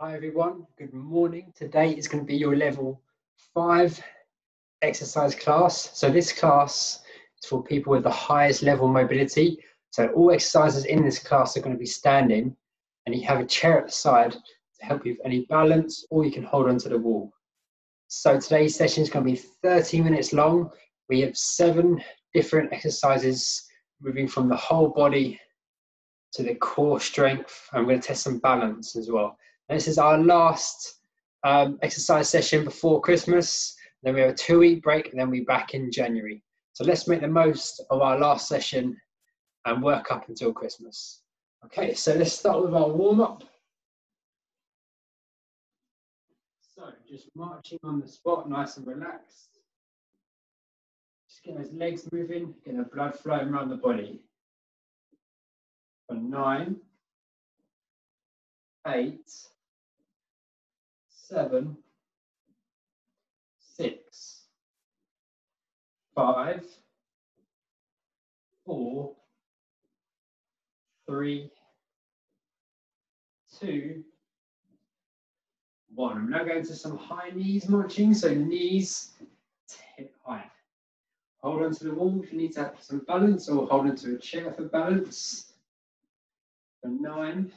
Hi everyone, good morning. Today is going to be your level five exercise class. So this class is for people with the highest level mobility. So all exercises in this class are going to be standing and you have a chair at the side to help you with any balance or you can hold onto the wall. So today's session is going to be 30 minutes long. We have seven different exercises moving from the whole body to the core strength. I'm going to test some balance as well. This is our last um, exercise session before Christmas. Then we have a two week break and then we're back in January. So let's make the most of our last session and work up until Christmas. Okay, so let's start with our warm up. So just marching on the spot, nice and relaxed. Just get those legs moving, get the blood flowing around the body. For nine, eight, seven, six, five, four, three, two, one. I'm now going to some high knees marching, so knees hip height. Hold on to the wall if you need to have some balance, or hold on to a chair for balance. For nine,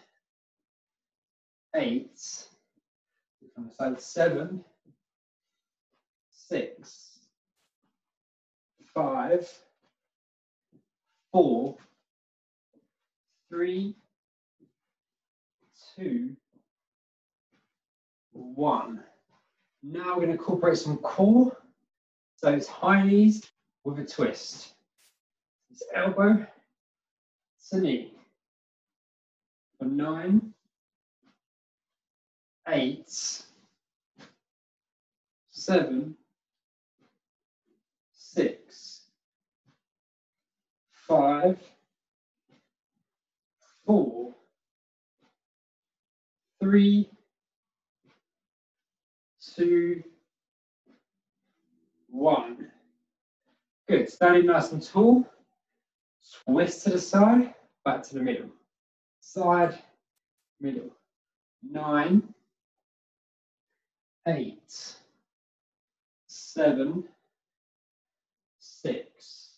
eight, on the side seven, six, five, four, three, two, one. Now we're going to incorporate some core. So it's high knees with a twist. It's elbow to knee. For nine, eight, seven, six, five, four, three, two, one. Good, standing nice and tall. Twist to the side, back to the middle. Side, middle. Nine, eight, seven, six,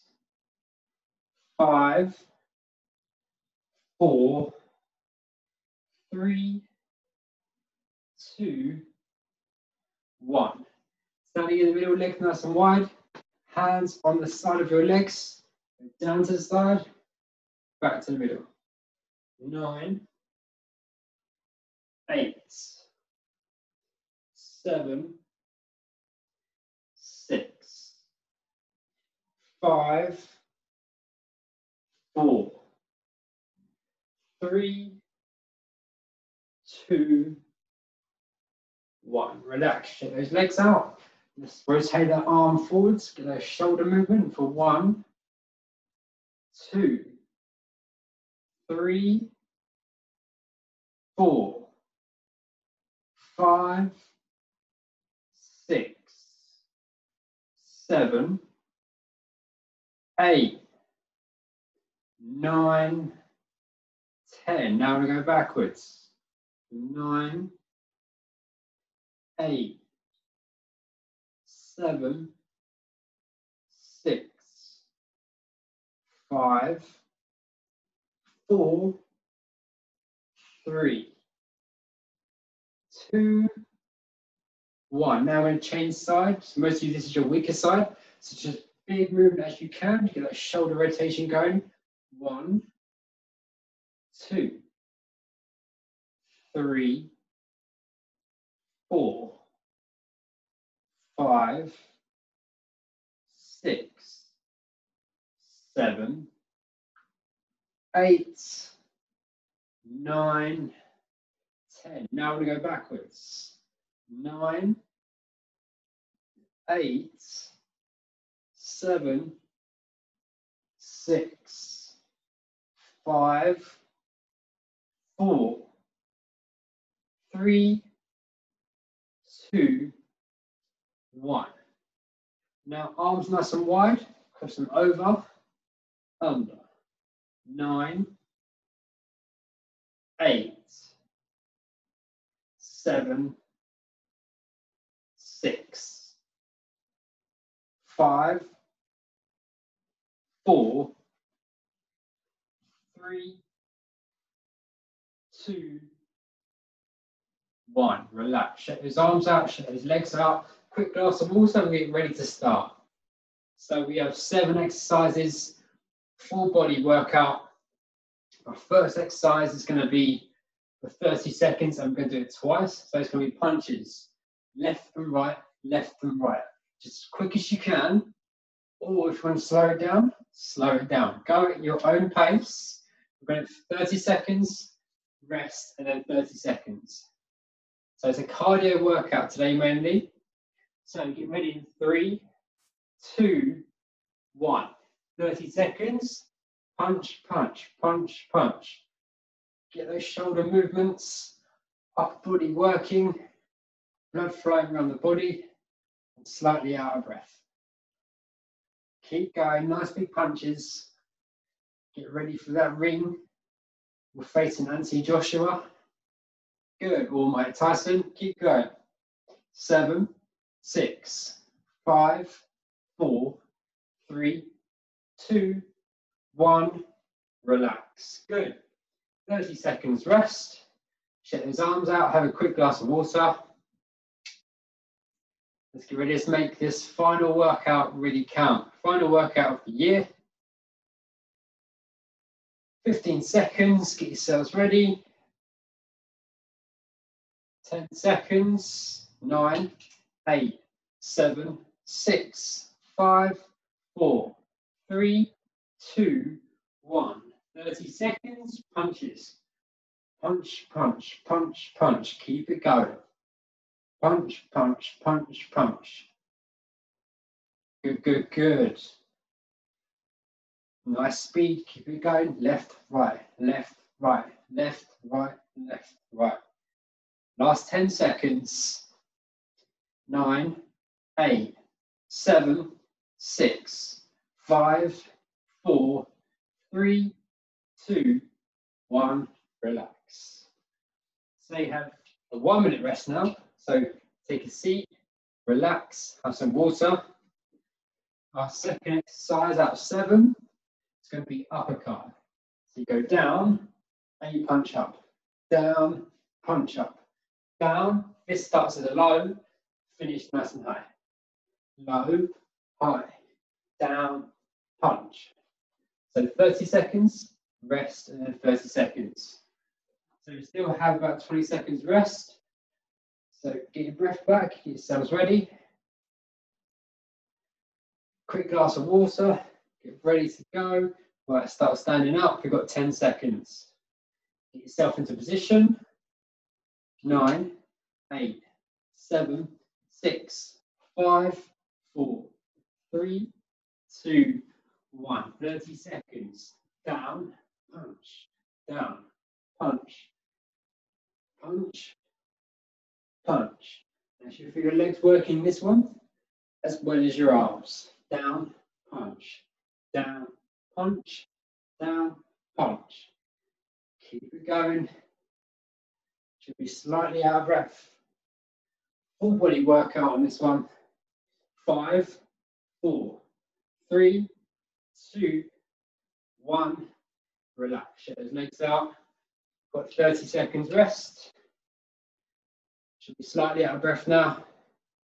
five, four, three, two, one. Standing in the middle, legs nice and wide. Hands on the side of your legs. Down to the side, back to the middle. Nine, eight, seven, six, five, four, three, two, one. Relax, shake those legs out. Let's rotate that arm forwards, get a shoulder movement for one, two, three, four, five, six, seven, eight, nine, ten. Now we go backwards. Nine, eight, seven, six, five, four, three, two, one. Now we're going to change sides. Most of you, this is your weaker side. So just big movement as you can to get that shoulder rotation going. One, two, three, four, five, six, seven, eight, nine, ten. Now we're going to go backwards. Nine, eight, seven, six, five, four, three, two, one. Now arms nice and wide, cross them over, under. Nine, eight, seven, six, five, four, three, two, one. Relax. Shut his arms out, shut his legs out. Quick glass of water, we're getting ready to start. So we have seven exercises, full body workout. Our first exercise is going to be for 30 seconds. I'm going to do it twice. So it's going to be punches, left and right, left and right. Just as quick as you can. Or if you want to slow it down, slow it down. Go at your own pace. We're going to 30 seconds, rest, and then 30 seconds. So it's a cardio workout today mainly. So get ready in three, two, one. 30 seconds. Punch, punch, punch, punch. Get those shoulder movements, upper body working, blood flowing around the body, and slightly out of breath. Keep going, nice big punches. Get ready for that ring. We're facing Anthony Joshua. Good, all Mike Tyson. Keep going. Seven, six, five, four, three, two, one. Relax. Good. 30 seconds rest. Shut those arms out. Have a quick glass of water. Let's get ready. Let's make this final workout really count. Final workout of the year. 15 seconds. Get yourselves ready. 10 seconds, nine, eight, seven, six, five, four, three, two, one. 30 seconds, punches. Punch, punch, punch, punch. Keep it going. Punch, punch, punch, punch. Good, good, good. Nice speed. Keep it going. Left, right, left, right, left, right, left, right. Last 10 seconds. Nine, eight, seven, six, five, four, three, two, one. Relax. So you have a one minute rest now. So take a seat, relax, have some water. Our second exercise out of seven is going to be uppercut. So you go down and you punch up. Down, punch up down. This starts at a low, finish nice and high. Low, high, down, punch. So 30 seconds, rest, and then 30 seconds. So you still have about 20 seconds rest. So get your breath back, get yourselves ready. Quick glass of water, get ready to go. Right, start standing up, we've got 10 seconds. Get yourself into position nine, eight, seven, six, five, four, three, two, one. 30 seconds. Down, punch, down, punch, punch, punch. Now you feel your legs working this one as well as your arms. Down, punch, down, punch, down, punch. Keep it going should be slightly out of breath. Full body workout on this one. Five, four, three, two, one. Relax. Shut those legs out. Got 30 seconds rest. Should be slightly out of breath now.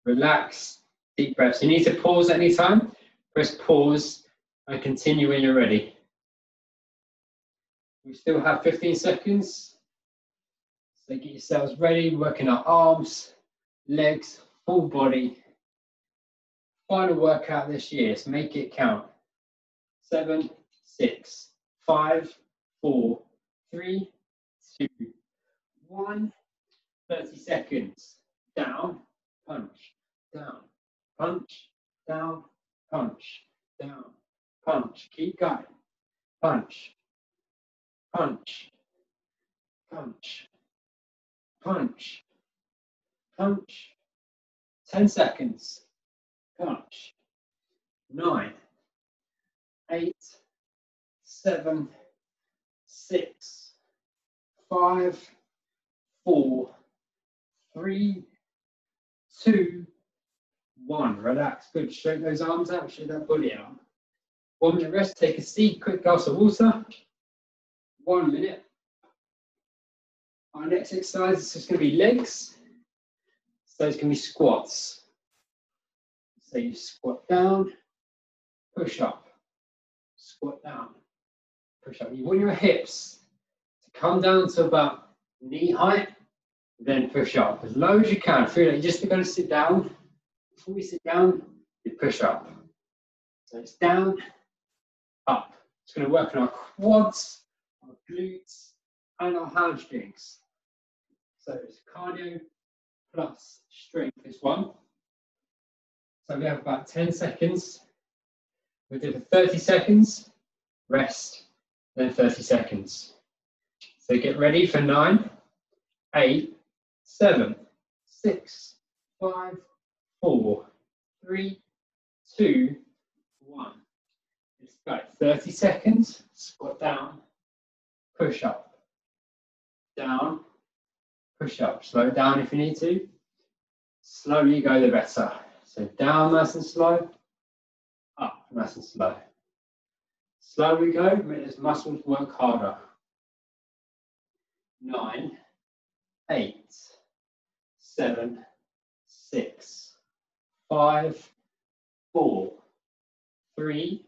Relax. Deep breaths. You need to pause at any time. Press pause and continue when you're ready. We still have 15 seconds. So get yourselves ready, working our arms, legs, full body. Final workout this year, so make it count. Seven, six, five, four, three, two, one. 30 seconds. Down, punch, down, punch, down, punch, down, punch. Keep going. Punch, punch, punch, punch, punch, 10 seconds, punch, nine, eight, seven, six, five, four, three, two, one. Relax. Good. Straighten those arms out. Shake that body out. One minute rest. Take a seat. Quick glass of water. One minute. Our next exercise is just going to be legs. So it's going to be squats. So you squat down, push up, squat down, push up. You want your hips to come down to about knee height, then push up as low as you can. Feel like you're just going to sit down. Before we sit down, you push up. So it's down, up. It's going to work on our quads, our glutes, and our hamstrings. So it's cardio plus strength is one. So we have about 10 seconds. We do for 30 seconds, rest, then 30 seconds. So get ready for nine, eight, seven, six, five, four, three, two, one. It's about 30 seconds, squat down, push up, down, push up. Slow down if you need to. Slowly go the better. So down nice and slow, up nice and slow. Slow we go, make those muscles work harder. Nine, eight, seven, six, five, four, three,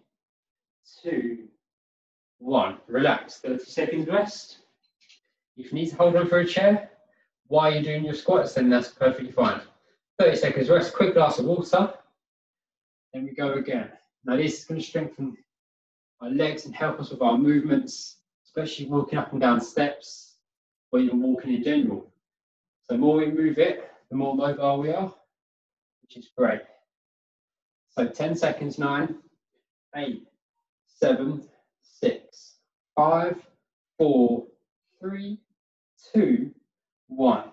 two, one. Relax, 30 seconds rest. If you need to hold on for a chair while you're doing your squats, then that's perfectly fine. 30 seconds rest, quick glass of water. Then we go again. Now this is going to strengthen our legs and help us with our movements, especially walking up and down steps or even walking in general. So the more we move it, the more mobile we are, which is great. So 10 seconds, nine, eight, seven, six, five, four, three, two, one.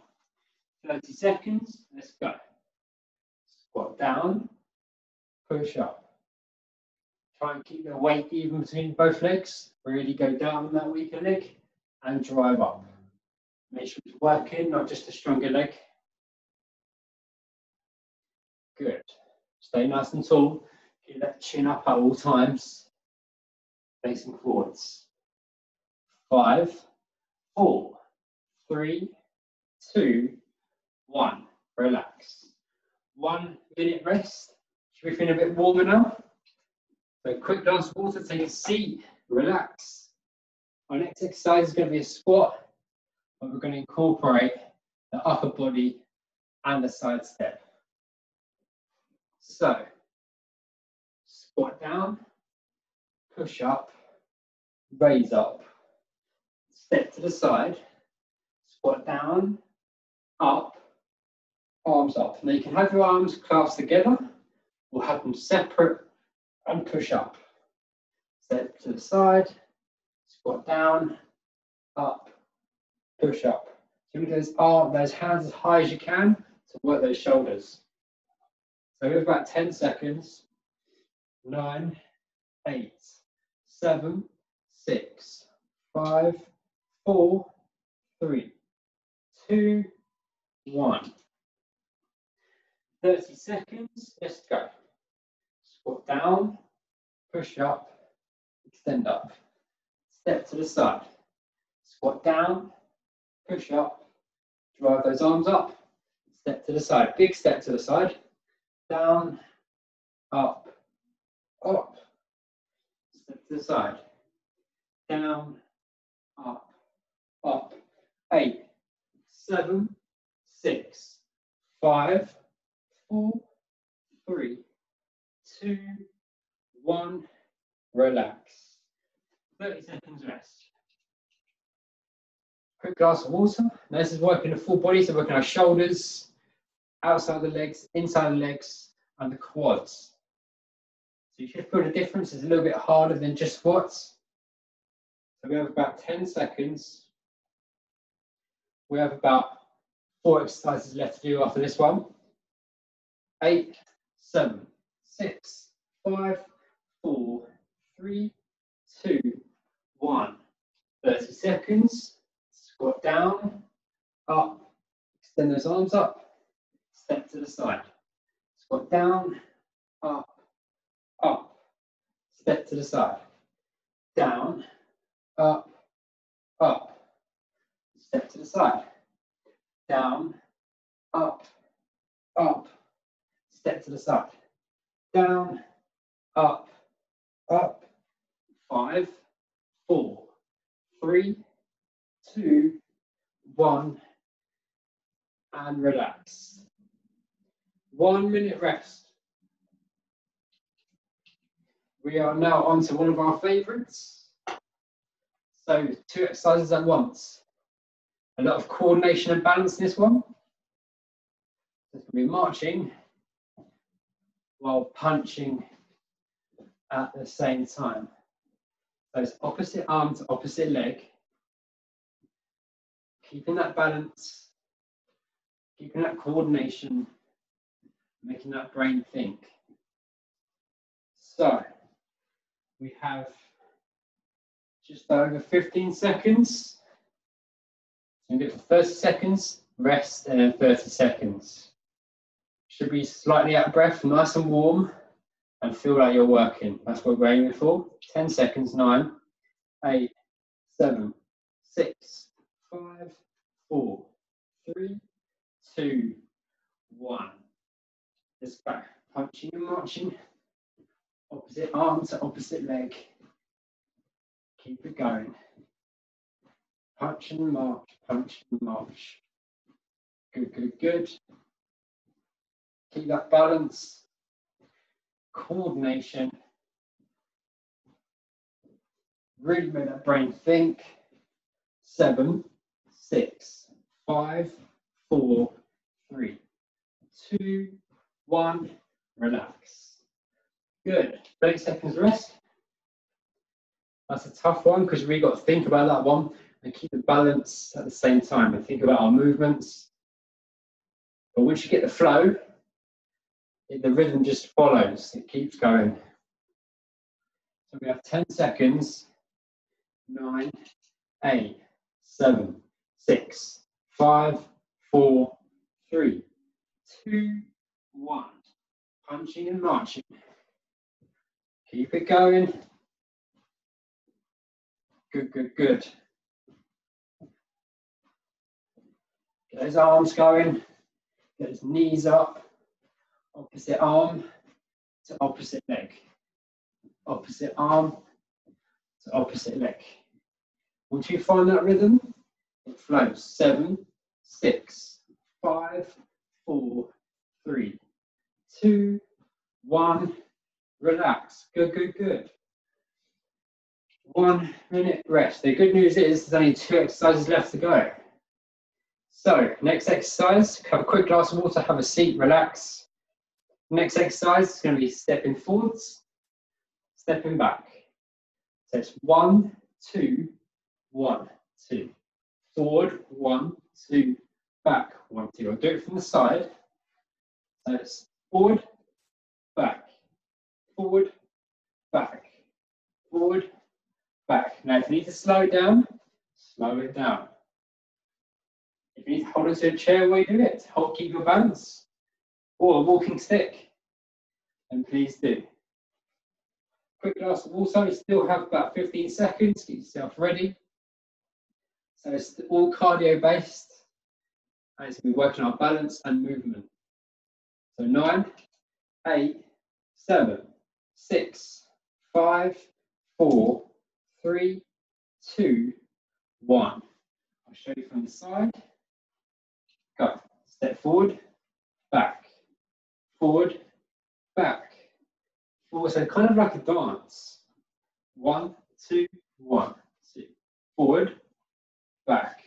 30 seconds, let's go. Squat down, push up. Try and keep the weight even between both legs. Really go down that weaker leg and drive up. Make sure it's working, not just a stronger leg. Good. Stay nice and tall. Keep that chin up at all times. Facing forwards. Five, four, three, two, one. Relax. One minute rest. Should we feel a bit warmer now? So quick glass of water, take a seat, relax. Our next exercise is going to be a squat, but we're going to incorporate the upper body and the side step. So, squat down, push up, raise up, step to the side, squat down, up, arms up. Now you can have your arms clasped together or have them separate and push up. Step to the side, squat down, up, push up. So with those arms, those hands as high as you can to work those shoulders. So we have about 10 seconds. Nine, eight, seven, six, five, four, three, two, one. 30 seconds, let's go. Squat down, push up, extend up. Step to the side. Squat down, push up, drive those arms up, step to the side. Big step to the side. Down, up, up. Step to the side. Down, up, up. Eight, seven, six, five, four, three, two, one. Relax. 30 seconds rest. Quick glass of water. Now this is working the full body, so working our shoulders, outside the legs, inside the legs, and the quads. So you should feel the difference is a little bit harder than just squats. So we have about 10 seconds. We have about four exercises left to do after this one. Eight, seven, six, five, four, three, two, one. 30 seconds. Squat down, up, Extend those arms up. Step to the side. Squat down, up, up. Step to the side. Down, up, up. Step to the side. Down, up, up. Step to the side. Down, up, up. Five, four, three, two, one, and relax. One minute rest. We are now on to one of our favorites. So two exercises at once. A lot of coordination and balance in this one. Going to be marching while punching at the same time. So it's opposite arm to opposite leg. Keeping that balance, keeping that coordination, making that brain think. So we have just over 15 seconds. It for 30 seconds, rest, and then 30 seconds. Should be slightly out of breath, nice and warm, and feel like you're working. That's what we're aiming for. 10 seconds, nine, eight, seven, six, five, four, three, two, one. Just back, punching and marching. Opposite arm to opposite leg. Keep it going. Punch and march, punch and march. Good, good, good. Keep that balance, coordination. Really make that brain think. Seven, six, five, four, three, two, one. Relax. Good. 30 seconds rest. That's a tough one because we got to think about that one and keep the balance at the same time and think about our movements. But once you get the flow, it, the rhythm just follows, it keeps going. So we have 10 seconds, nine, eight, seven, six, five, four, three, two, one. Punching and marching. Keep it going. Good, good, good. Get those arms going. Get his knees up. Opposite arm to opposite leg. Opposite arm to opposite leg. Once you find that rhythm, it flows. Seven, six, five, four, three, two, one. Relax. Good, good, good. One minute rest. The good news is there's only two exercises left to go. So, next exercise, have a quick glass of water, have a seat, relax. Next exercise is going to be stepping forwards, stepping back. So it's one, two, one, two. Forward, one, two, back, one, two. I'll do it from the side. So it's forward, back, forward, back, forward, back. Now if you need to slow it down, slow it down. If you need to hold onto a chair while you do it, hold, keep your balance. Or a walking stick, and please do. Quick glass of water, you still have about 15 seconds, get yourself ready. So it's all cardio based, and it's going to be working on balance and movement. So nine, eight, seven, six, five, four, three, two, one. I'll show you from the side. Go. Step forward, back, forward, back, forward. So kind of like a dance. One, two, one, two. Forward, back,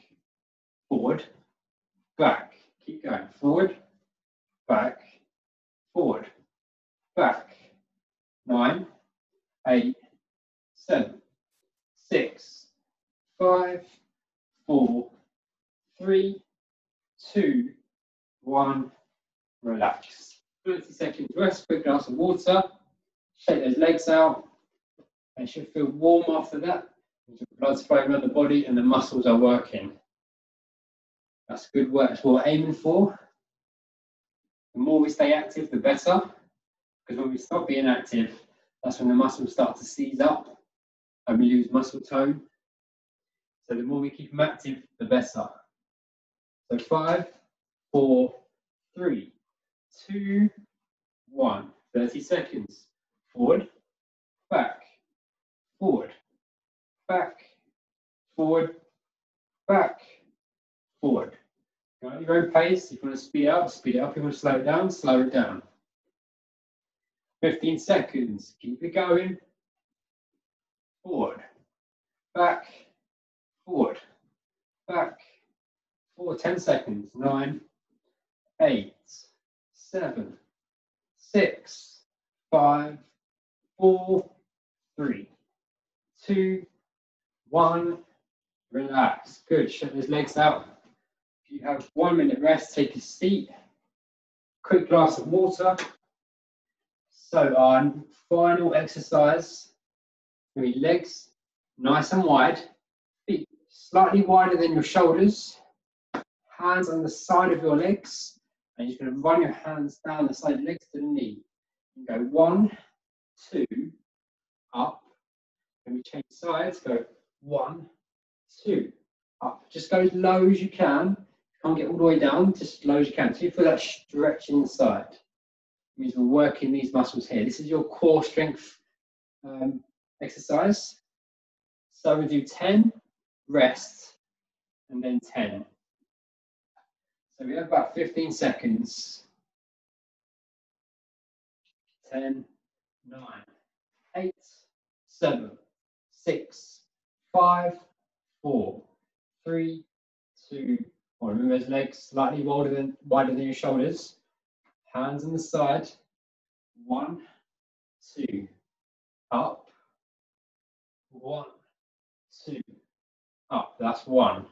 forward, back. Keep going. Forward, back, forward, back. Nine, eight, seven, six, five, four, three, two, one. Relax. 30 seconds rest, quick glass of water. Shake those legs out. They should feel warm after that. Blood's flowing around the body and the muscles are working. That's good work. That's what we're aiming for. The more we stay active, the better. Because when we stop being active, that's when the muscles start to seize up and we lose muscle tone. So the more we keep them active, the better. So five, four, three, two, one. 30 seconds. Forward, back, forward, back, forward, back, forward. At your own pace. If you want to speed up, speed it up. If you want to slow it down, slow it down. 15 seconds. Keep it going. Forward, back, forward, back, forward. 10 seconds. Nine, eight, seven, six, five, four, three, two, one. Relax. Good. Shut those legs out. If you have one minute rest, take a seat. Quick glass of water. So our final exercise, going legs nice and wide, feet slightly wider than your shoulders, hands on the side of your legs, and you're going to run your hands down the side of the legs to the knee. You go one, two, up. Then we change sides, go one, two, up. Just go as low as you can. Can't get all the way down, just as low as you can. So you feel that stretch inside. It means we're working these muscles here. This is your core strength um, exercise. So we do 10, rest, and then 10. So we have about 15 seconds. 10, 9, 8, 7, 6, 5, 4, 3, 2, 1. Remember those legs slightly wider than, wider than your shoulders. Hands on the side. 1, 2, up. 1, 2, up. That's 1.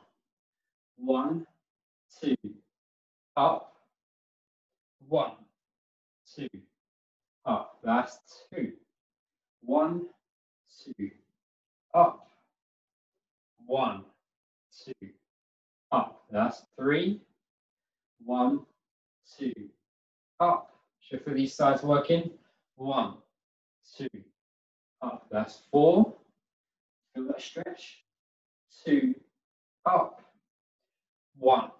1, 2, up, one, two, up. That's two. One, two, up, one, two, up. That's three. One, two, up. Should for these sides working. One, two, up. That's four. Feel that stretch. Two, up. One,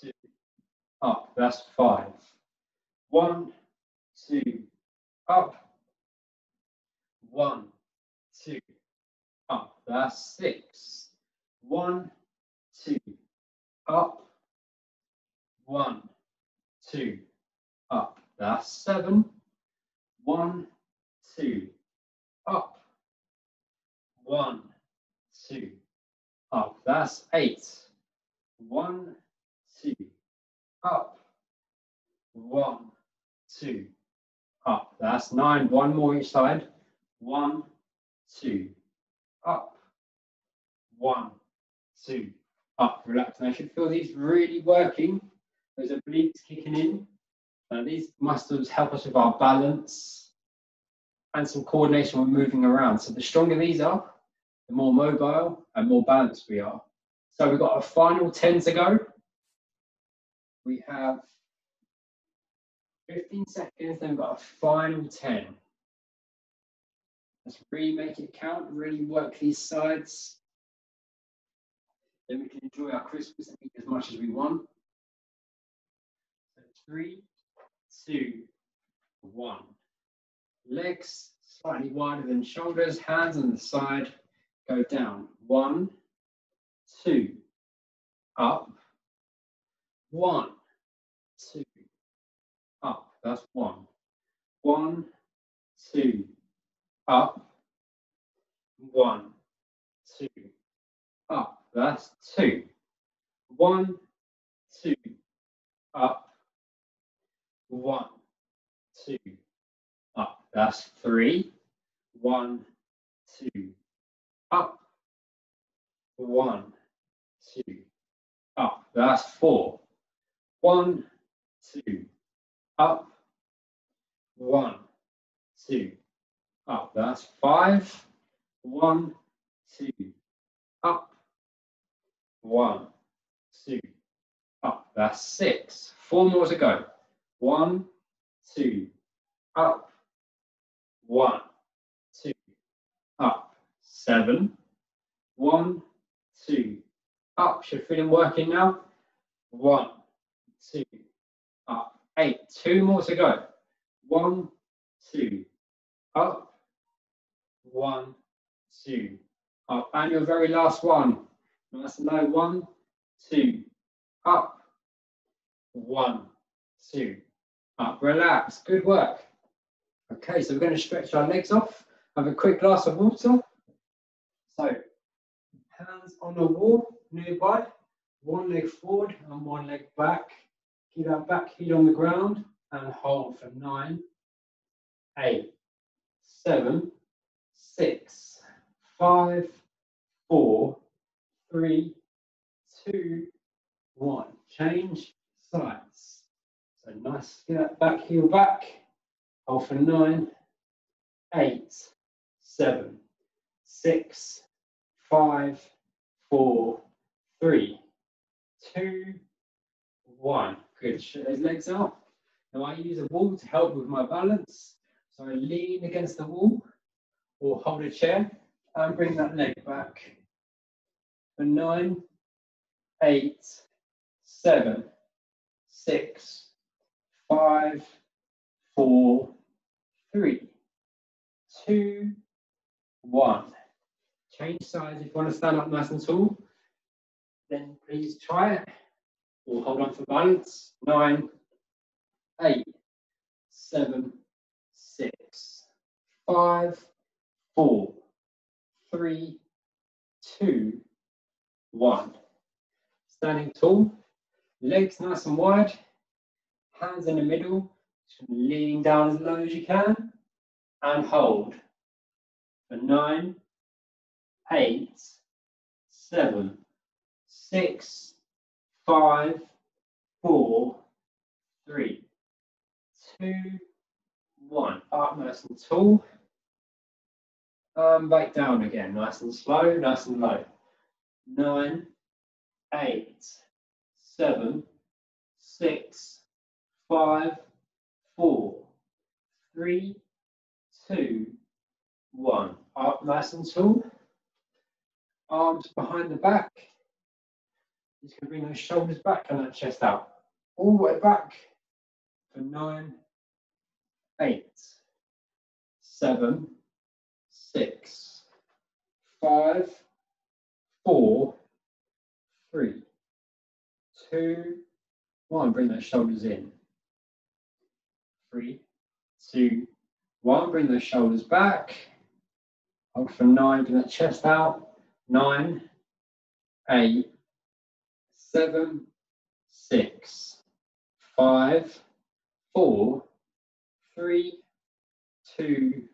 two, up. That's five. One, two, up. One, two, up. That's six. One, two, up. One, two, up. That's seven. One, two, up. One, two, up. That's eight. One, two, up. One, two, up. That's nine. One more each side. One, two, up. One, two, up. Relax. And I should feel these really working. Those obliques kicking in. And these muscles help us with our balance and some coordination when moving around. So the stronger these are, the more mobile and more balanced we are. So we've got a final 10 to go. We have 15 seconds, then we've got a final 10. Let's really make it count, really work these sides. Then we can enjoy our Christmas and eat as much as we want. So three, two, one. Legs slightly wider than shoulders, hands on the side, go down. One, two, up, one, two, up. That's one. One, two, up, one, two, up. That's two. One, two, up, one, two, up. That's three. One, two, up, one, two, up. That's four. One, two, up, one, two, up. That's five. One, two, up, one, two, up. That's six. Four more to go. One, two, up. One, two, up. Seven. One, two, up. Should feel them working now. One, two, up. Eight. Two more to go. One, two, up. One, two, up. And your very last one. Nice low. One, two, up. One, two, up. Relax. Good work. Okay, so we're going to stretch our legs off. Have a quick glass of water. So, hands on the wall nearby. One leg forward and one leg back. Keep that back heel on the ground and hold for nine, eight, seven, six, five, four, three, two, one. Change sides. So nice, get that back heel back. Hold for nine, eight, seven, six, five, four, three, two, one. Good. Shut those legs out. Now I use a wall to help with my balance. So I lean against the wall or hold a chair and bring that leg back nine, eight, seven, six, five, four, three, two, one. Change sides if you want to stand up nice and tall. Then please try it or hold on for balance. Nine, eight, seven, six, five, four, three, two, one. Standing tall, legs nice and wide, hands in the middle, leaning down as low as you can, and hold for nine, eight, seven, six, five, four, three, two, one. Up nice and tall. And back down again, nice and slow, nice and low. Nine, eight, seven, six, five, four, three, two, one. Up nice and tall. Arms behind the back. Just going to bring those shoulders back and that chest out. All the way back for nine, eight, seven, six, five, four, three, two, one. Bring those shoulders in. Three, two, one. Bring those shoulders back. Hold for nine. Bring that chest out. Nine, eight, seven, six, five, four, three, two,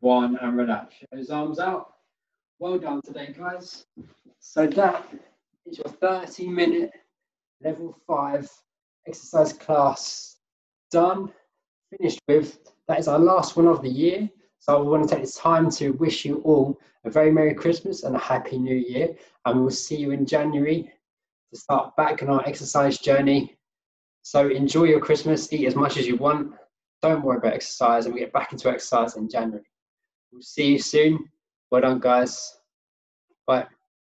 one, and relax. Those arms out. Well done today, guys. So that is your 30 minute level five exercise class done, finished with. That is our last one of the year. So I want to take this time to wish you all a very Merry Christmas and a Happy New Year. And we'll see you in January to start back on our exercise journey. So enjoy your Christmas, eat as much as you want. Don't worry about exercise, and we get back into exercise in January. We'll see you soon. Well done, guys. Bye.